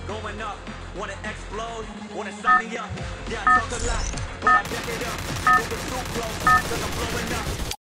I'm going up. Wanna explode, wanna sign me up. Yeah, I talk a lot, but I back it up. Moving too close, cause I'm blowing up.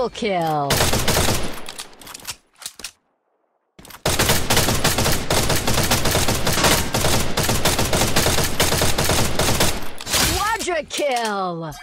Triple kill. Quadra kill.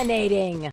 Dominating.